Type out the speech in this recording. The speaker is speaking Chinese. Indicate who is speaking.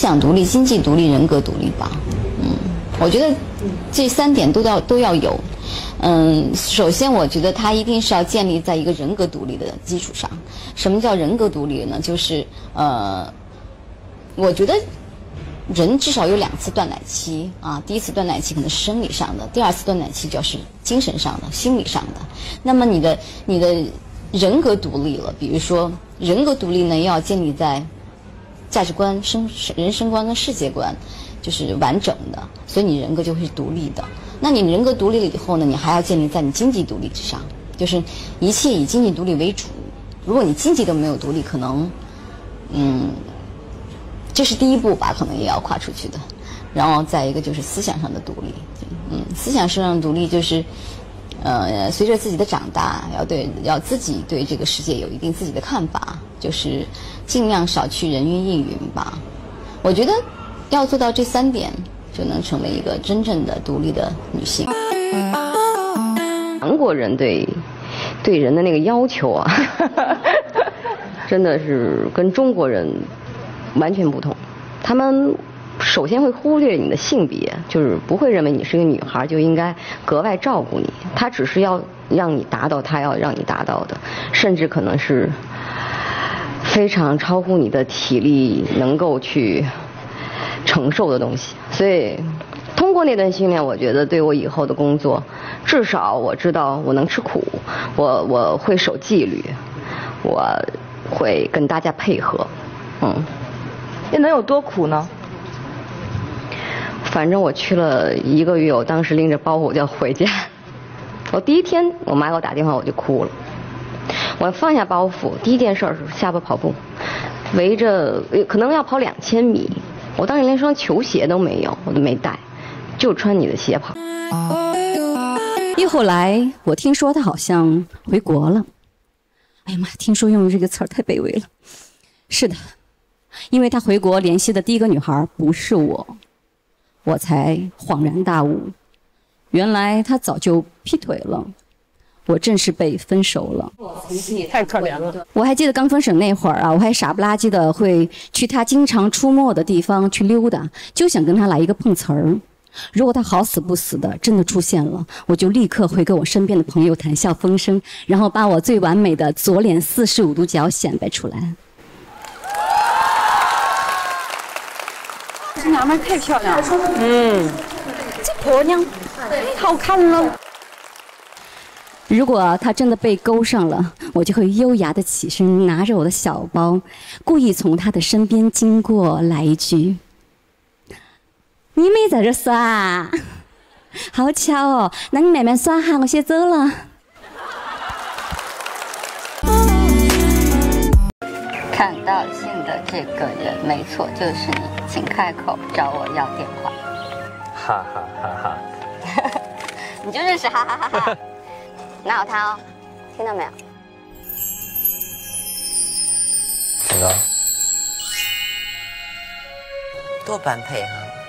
Speaker 1: 想独立、经济独立、人格独立吧。嗯，我觉得这三点都要都要有。嗯，首先我觉得他一定是要建立在一个人格独立的基础上。什么叫人格独立呢？就是呃，我觉得人至少有两次断奶期啊。第一次断奶期可能是生理上的，第二次断奶期就是精神上的、心理上的。那么你的你的人格独立了，比如说人格独立呢，要建立在价值观、生人生观跟世界观就是完整的，所以你人格就会是独立的。那你人格独立了以后呢，你还要建立在你经济独立之上，就是一切以经济独立为主。如果你经济都没有独立，可能，嗯，这是第一步吧，可能也要跨出去的。然后再一个就是思想上的独立，嗯，思想上的独立就是，呃，随着自己的长大，要对要自己对这个世界有一定自己的看法，就是尽量少去人云亦云吧。我觉得要做到这三点。就能成为一个真正的独立的女性。韩国人对对人的那个要求啊，真的是跟中国人完全不同。他们首先会忽略你的性别，就是不会认为你是一个女孩就应该格外照顾你。他只是要让你达到他要让你达到的，甚至可能是非常超乎你的体力能够去。承受的东西，所以通过那段训练，我觉得对我以后的工作，至少我知道我能吃苦，我我会守纪律，我会跟大家配合，嗯。
Speaker 2: 那能有多苦呢？
Speaker 1: 反正我去了一个月，我当时拎着包袱就要回家。我第一天，我妈给我打电话，我就哭了。我放下包袱，第一件事是下坡跑步，围着可能要跑两千米。我当时连双球鞋都没有，我都没带，就穿你的鞋跑。
Speaker 3: 又后来，我听说他好像回国了。哎呀妈，听说用这个词儿太卑微了。是的，因为他回国联系的第一个女孩不是我，我才恍然大悟，原来他早就劈腿了。我正是被分手了，
Speaker 2: 你太可怜了。
Speaker 3: 我还记得刚分手那会儿啊，我还傻不拉几的会去他经常出没的地方去溜达，就想跟他来一个碰瓷儿。如果他好死不死的真的出现了，我就立刻会跟我身边的朋友谈笑风生，然后把我最完美的左脸四十五度角显摆出来。
Speaker 2: 娘们太漂亮了，嗯，这婆娘太好看了。
Speaker 3: 如果她真的被勾上了，我就会优雅的起身，拿着我的小包，故意从她的身边经过，来一句：“你没在这耍？好巧哦，那你慢慢耍哈，我先走了。”
Speaker 1: 看到信的这个人，没错，就是你，请开口找我要电话。哈哈哈哈！你就认识哈哈哈哈。哪有他哦，听到没有？
Speaker 4: 听到。多般配哈。